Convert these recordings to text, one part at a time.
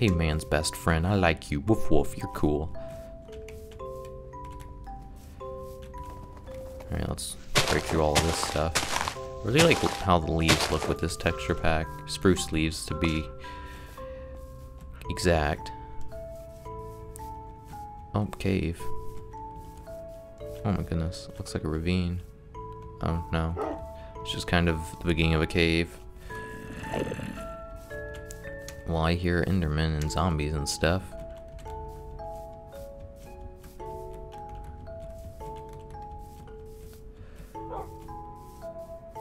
Hey, man's best friend, I like you. Woof woof, you're cool. Alright, let's break through all of this stuff. Really like how the leaves look with this texture pack. Spruce leaves to be exact. Oh, cave. Oh my goodness, looks like a ravine. Oh no, it's just kind of the beginning of a cave. Well, I hear Endermen and zombies and stuff.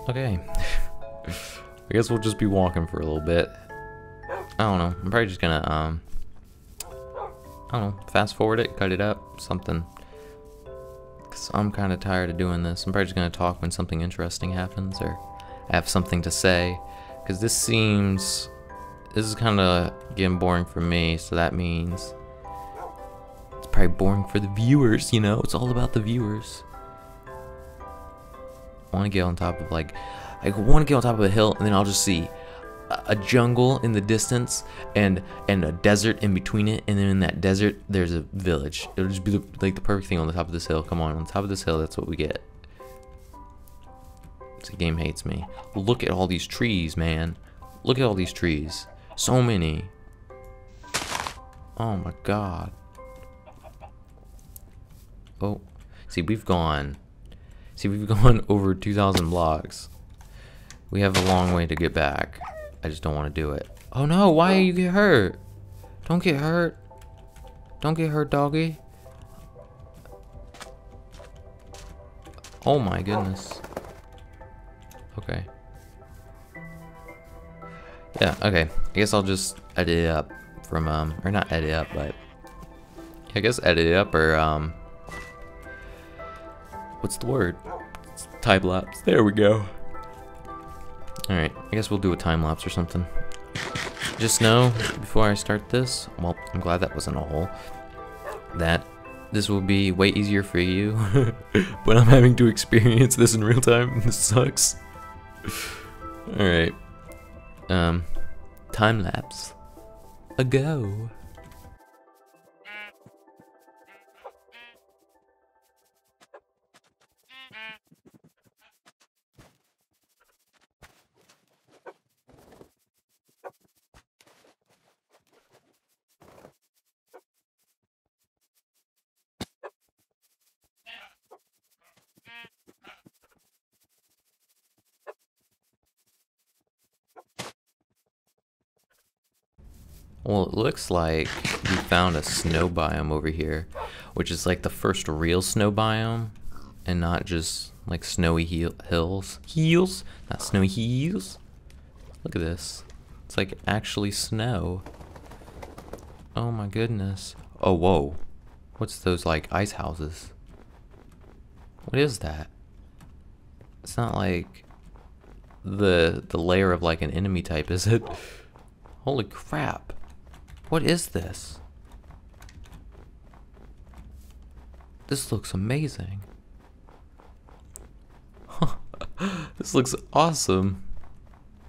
Okay. I guess we'll just be walking for a little bit. I don't know. I'm probably just gonna, um... I don't know. Fast forward it, cut it up, something. Because I'm kind of tired of doing this. I'm probably just gonna talk when something interesting happens, or I have something to say. Because this seems... This is kind of getting boring for me, so that means... It's probably boring for the viewers, you know? It's all about the viewers. I want to get on top of like, I want to get on top of a hill and then I'll just see a, jungle in the distance and and a desert in between it and then in that desert there's a village. It'll just be the, like the perfect thing on the top of this hill. Come on, on top of this hill, that's what we get. The game hates me. Look at all these trees, man. Look at all these trees. So many. Oh my god. Oh, see, we've gone See, we've gone over 2,000 blocks. We have a long way to get back. I just don't want to do it. Oh no, why are you get hurt? Don't get hurt. Don't get hurt, doggy. Oh my goodness. Okay. Yeah, okay. I guess I'll just edit it up from, um, or not edit up, but I guess edit it up or, um, what's the word? Time lapse. There we go. Alright, I guess we'll do a time lapse or something. Just know, before I start this, well, I'm glad that wasn't a hole, that this will be way easier for you, but I'm having to experience this in real time. This sucks. Alright. Um, time lapse. A Well, it looks like we found a snow biome over here, which is like the first real snow biome, and not just like snowy heel hills. Heels? Not snowy heels? Look at this. It's like actually snow. Oh my goodness. Oh, whoa. What's those like ice houses? What is that? It's not like the the layer of like an enemy type, is it? Holy crap. What is this? This looks amazing. this looks awesome.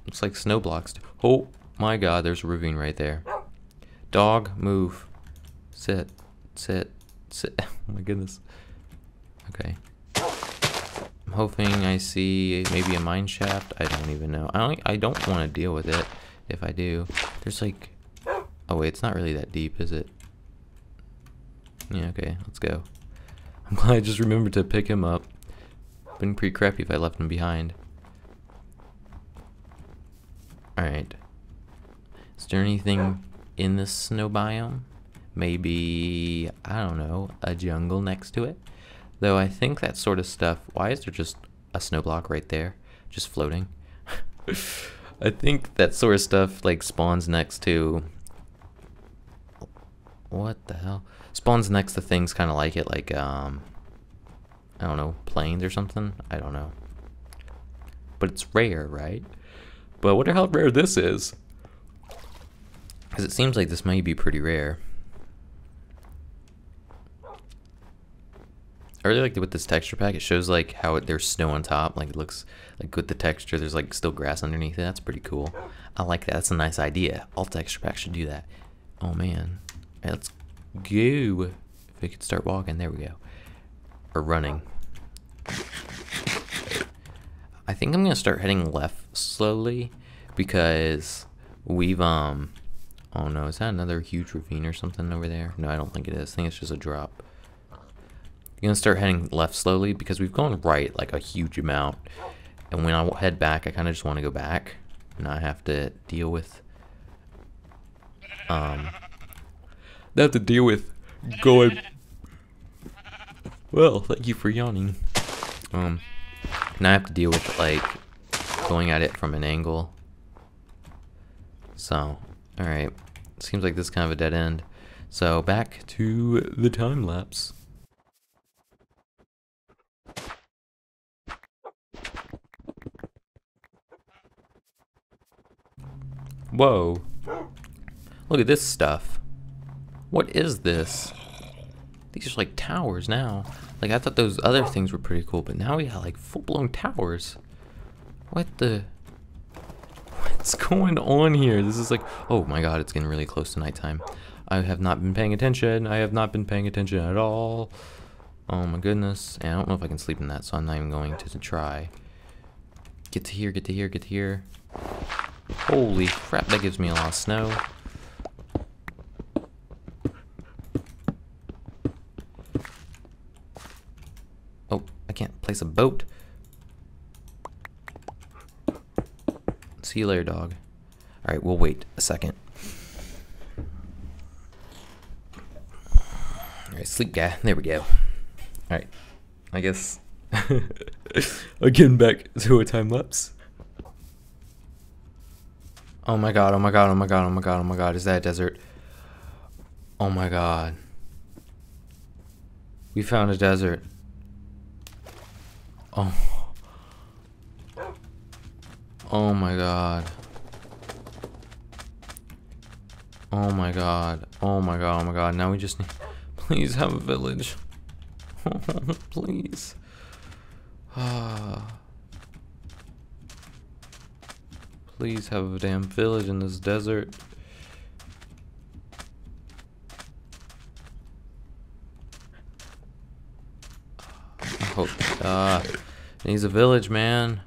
Looks like snow blocks. Oh my god, there's a ravine right there. Dog, move. Sit. Sit. Sit. Oh my goodness. Okay. I'm hoping I see maybe a mine shaft. I don't even know. I don't I don't want to deal with it if I do. There's like Oh wait, it's not really that deep, is it? Yeah, okay, let's go. I'm glad I just remembered to pick him up. Been pretty crappy if I left him behind. Alright. Is there anything in this snow biome? Maybe, I don't know, a jungle next to it? Though I think that sort of stuff, why is there just a snow block right there? Just floating? I think that sort of stuff like spawns next to what the hell? Spawns next to things kind of like it, like, um, I don't know, plains or something? I don't know. But it's rare, right? But I wonder how rare this is. Because it seems like this might be pretty rare. I really like with this texture pack. It shows like how it, there's snow on top. Like it looks like with the texture, there's like still grass underneath it. That's pretty cool. I like that. That's a nice idea. All texture packs should do that. Oh man. Let's go. If we could start walking, there we go. Or running. I think I'm gonna start heading left slowly because we've um oh no, is that another huge ravine or something over there? No, I don't think it is. I think it's just a drop. I'm gonna start heading left slowly because we've gone right like a huge amount. And when I head back, I kind of just want to go back and not have to deal with um not have to deal with going well, thank you for yawning. Um now I have to deal with like going at it from an angle. So, alright. Seems like this is kind of a dead end. So back to the time lapse. Whoa. Look at this stuff. What is this? These are like towers now. Like, I thought those other things were pretty cool, but now we got like full-blown towers. What the... What's going on here? This is like... Oh my god, it's getting really close to nighttime. I have not been paying attention. I have not been paying attention at all. Oh my goodness. And I don't know if I can sleep in that, so I'm not even going to try. Get to here, get to here, get to here. Holy crap, that gives me a lot of snow. Oh, I can't place a boat. See you later, dog. Alright, we'll wait a second. Alright, sleep guy. There we go. Alright. I guess. Again, back to a time lapse. Oh my god, oh my god, oh my god, oh my god, oh my god, is that a desert? Oh my god. We found a desert. Oh. Oh my god. Oh my god. Oh my god, oh my god. Now we just need... Please have a village. Please. Please have a damn village in this desert. I hope uh needs a village, man.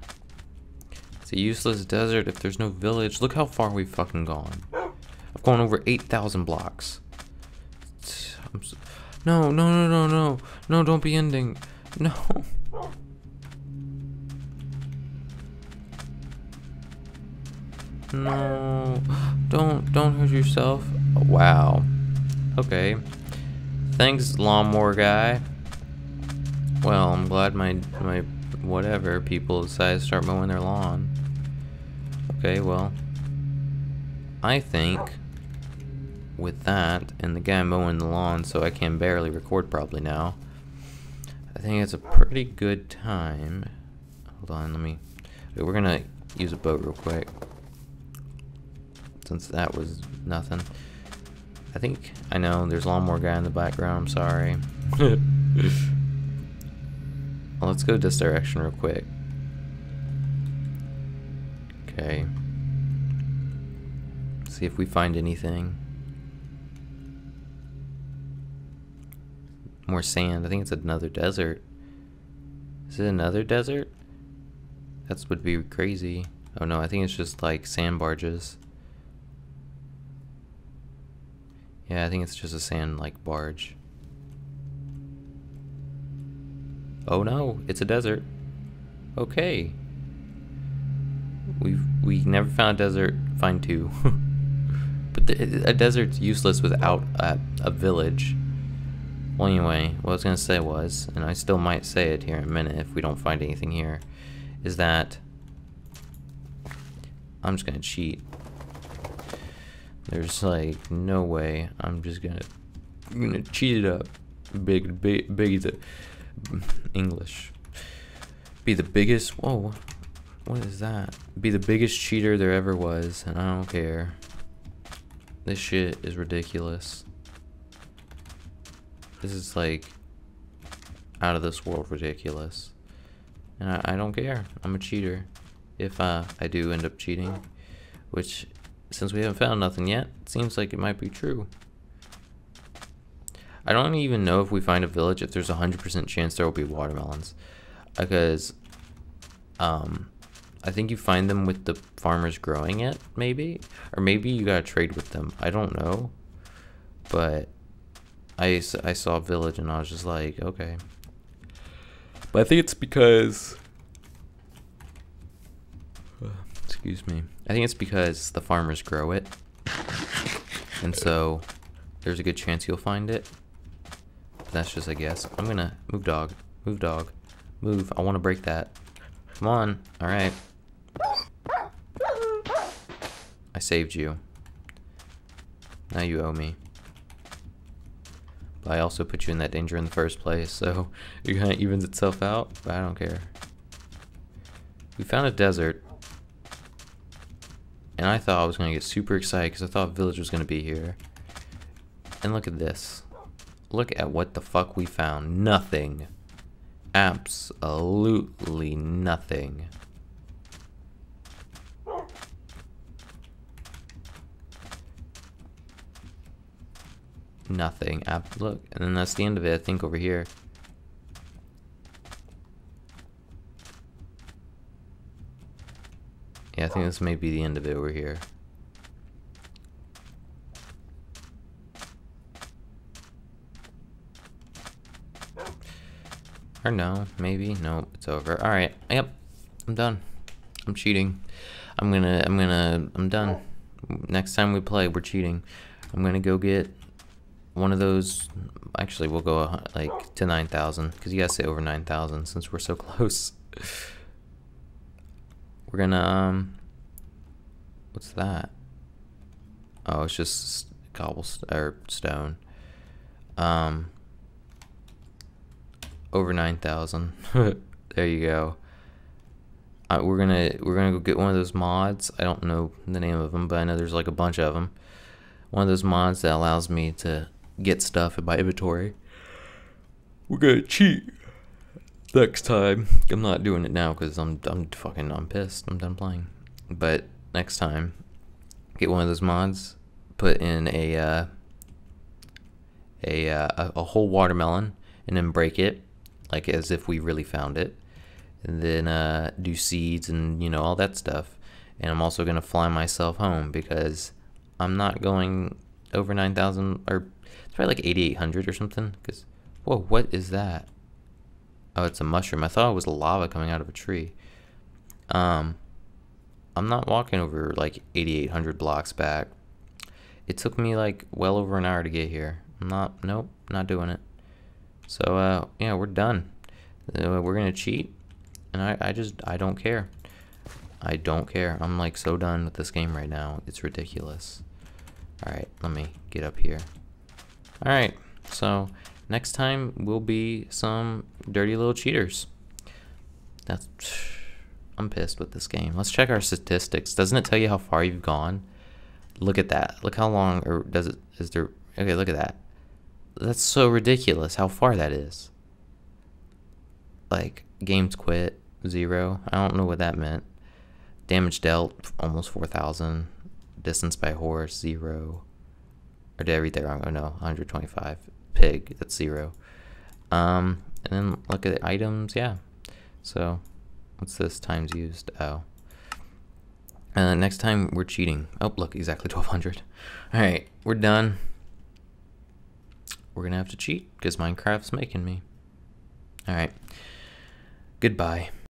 It's a useless desert if there's no village. Look how far we've fucking gone. I've gone over 8,000 blocks. So, no, no, no, no, no. No, don't be ending. No. No, don't don't hurt yourself. Wow. Okay. Thanks, lawnmower guy. Well, I'm glad my my whatever people decide to start mowing their lawn. Okay, well, I think with that and the guy mowing the lawn, so I can barely record probably now. I think it's a pretty good time. Hold on, let me. We're gonna use a boat real quick since that was nothing. I think, I know, there's a lawnmower guy in the background, I'm sorry. well, let's go this direction real quick. Okay. See if we find anything. More sand. I think it's another desert. Is it another desert? That would be crazy. Oh no, I think it's just like sand barges. Yeah, I think it's just a sand like barge. Oh no, it's a desert. Okay. We've we never found a desert. Find two. but the, a desert's useless without a, a village. Well, anyway, what I was gonna say was, and I still might say it here in a minute if we don't find anything here, is that I'm just gonna cheat. There's like no way I'm just gonna I'm gonna cheat it up. Big big big English. Be the biggest whoa what is that? Be the biggest cheater there ever was, and I don't care. This shit is ridiculous. This is like out of this world ridiculous. And I, I don't care. I'm a cheater. If uh, I do end up cheating, which since we haven't found nothing yet, seems like it might be true. I don't even know if we find a village if there's a 100% chance there will be watermelons. Because, um, I think you find them with the farmers growing it, maybe? Or maybe you gotta trade with them. I don't know. But, I, I saw a village and I was just like, okay. But I think it's because... Excuse me. I think it's because the farmers grow it. And so, there's a good chance you'll find it. That's just a guess. I'm gonna move dog. Move dog. Move. I want to break that. Come on. All right. I saved you. Now you owe me. But I also put you in that danger in the first place, so it kind of evens itself out, but I don't care. We found a desert. And I thought I was to get super excited because I thought village was to be here. And look at this. Look at what the fuck we found. Nothing. Absolutely nothing. Nothing. Ab look, and then that's the end of it, I think, over here. Yeah, I think this may be the end of it over here. Or no, maybe. No, it's over. Alright, yep. I'm done. I'm cheating. I'm gonna, I'm gonna, I'm done. Next time we play, we're cheating. I'm gonna go get one of those. Actually, we'll go uh, like to 9,000 because you gotta say over 9,000 since we're so close. we're gonna, um, what's that? Oh, it's just cobblestone or stone. Um, over 9,000. there you go. Uh, we're gonna we're gonna go get one of those mods. I don't know the name of them, but I know there's like a bunch of them. One of those mods that allows me to get stuff in my inventory. We're gonna cheat next time. I'm not doing it now because I'm I'm fucking I'm pissed. I'm done playing. But next time, get one of those mods, put in a uh, a uh, a whole watermelon, and then break it like as if we really found it. And then uh, do seeds and, you know, all that stuff. And I'm also going to fly myself home because I'm not going over 9,000 or it's probably like 8,800 or something. Because, whoa, what is that? Oh, it's a mushroom. I thought it was lava coming out of a tree. Um, I'm not walking over like 8,800 blocks back. It took me like well over an hour to get here. I'm not, nope, not doing it. So, uh, yeah, we're done. Uh, we're gonna cheat, and I, I just, I don't care. I don't care. I'm like so done with this game right now. It's ridiculous. Alright, let me get up here. Alright, so next time will be some dirty little cheaters. That's, I'm pissed with this game. Let's check our statistics. Doesn't it tell you how far you've gone? Look at that. Look how long, or does it, is there, okay, look at that. That's so ridiculous how far that is. Like, games quit, zero. I don't know what that meant. Damage dealt, almost 4,000. Distance by horse, zero. Or did I read that wrong? Oh no, 125. Pig, that's zero. Um, and then look at the items, yeah. So, what's this times used? Oh. Uh, next time we're cheating. Oh, look, exactly 1200. Alright, we're done we're gonna have to cheat because Minecraft's making me. Alright. Goodbye.